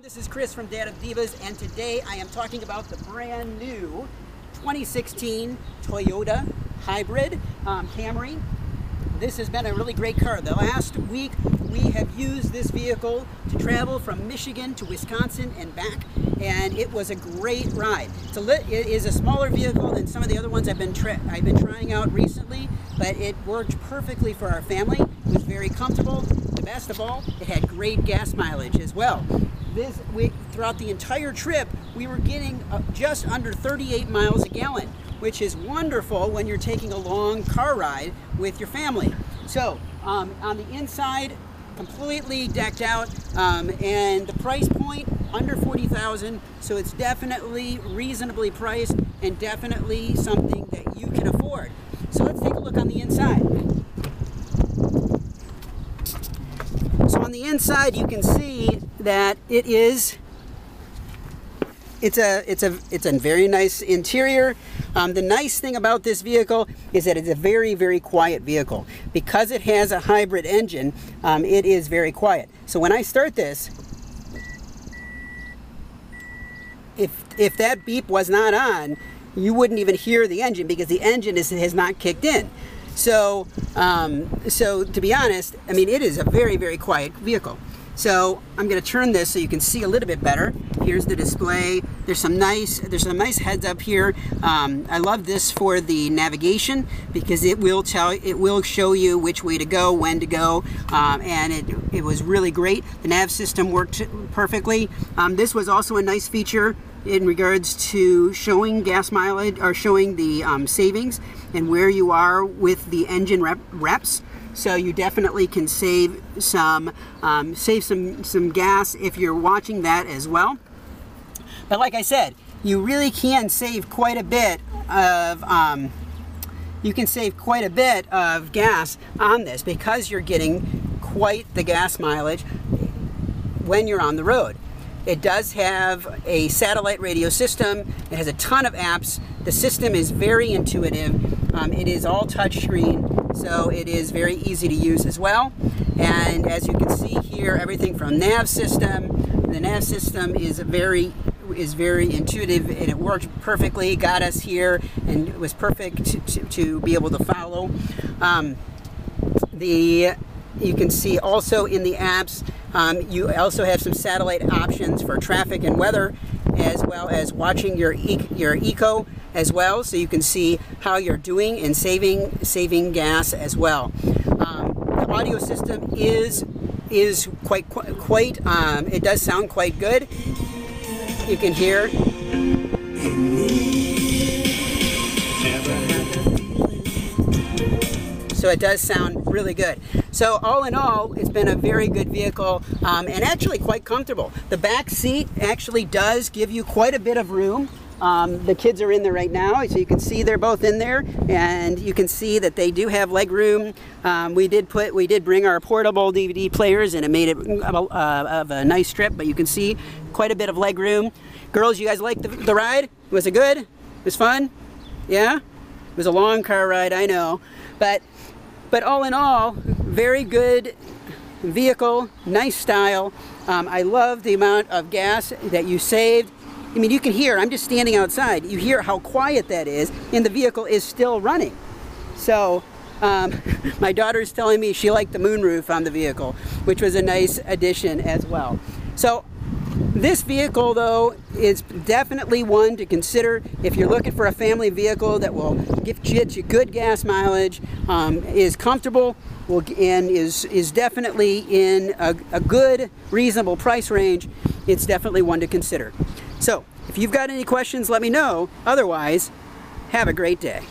This is Chris from Dad of Divas, and today I am talking about the brand new 2016 Toyota Hybrid um, Camry. This has been a really great car. The last week we have used this vehicle to travel from Michigan to Wisconsin and back, and it was a great ride. It's it is a smaller vehicle than some of the other ones I've been I've been trying out recently, but it worked perfectly for our family. It was very comfortable. The best of all, it had great gas mileage as well this we, throughout the entire trip, we were getting uh, just under 38 miles a gallon, which is wonderful when you're taking a long car ride with your family. So um, on the inside, completely decked out, um, and the price point under 40,000. So it's definitely reasonably priced and definitely something that you can afford. So let's take a look on the inside. So on the inside, you can see that it is it's a it's a it's a very nice interior. Um, the nice thing about this vehicle is that it's a very very quiet vehicle because it has a hybrid engine. Um, it is very quiet. So when I start this, if if that beep was not on, you wouldn't even hear the engine because the engine is, has not kicked in. So um, so to be honest, I mean it is a very very quiet vehicle. So I'm going to turn this so you can see a little bit better. Here's the display. There's some nice there's some nice heads up here. Um, I love this for the navigation because it will tell it will show you which way to go, when to go, um, and it it was really great. The nav system worked perfectly. Um, this was also a nice feature in regards to showing gas mileage or showing the um, savings and where you are with the engine rep reps. So you definitely can save some um, save some some gas if you're watching that as well. But like I said, you really can save quite a bit of um, you can save quite a bit of gas on this because you're getting quite the gas mileage when you're on the road. It does have a satellite radio system. It has a ton of apps. The system is very intuitive. Um, it is all touchscreen so it is very easy to use as well. And as you can see here, everything from nav system, the nav system is very is very intuitive and it worked perfectly, got us here and it was perfect to, to, to be able to follow. Um, the you can see also in the apps, um, you also have some satellite options for traffic and weather, as well as watching your, e your eco as well, so you can see how you're doing and saving saving gas as well. Um, the audio system is is quite quite um, it does sound quite good. You can hear. So it does sound really good. So all in all, it's been a very good vehicle um, and actually quite comfortable. The back seat actually does give you quite a bit of room. Um, the kids are in there right now, so you can see they're both in there, and you can see that they do have leg room. Um, we did put, we did bring our portable DVD players, and it made it uh, of a nice strip. But you can see quite a bit of leg room. Girls, you guys like the, the ride? Was it good? It was fun? Yeah? It was a long car ride, I know, but but all in all, very good vehicle, nice style. Um, I love the amount of gas that you saved. I mean, you can hear, I'm just standing outside, you hear how quiet that is, and the vehicle is still running. So, um, my daughter's telling me she liked the moonroof on the vehicle, which was a nice addition as well. So, this vehicle, though, is definitely one to consider if you're looking for a family vehicle that will give you good gas mileage, um, is comfortable, will, and is, is definitely in a, a good, reasonable price range. It's definitely one to consider. So, if you've got any questions, let me know. Otherwise, have a great day.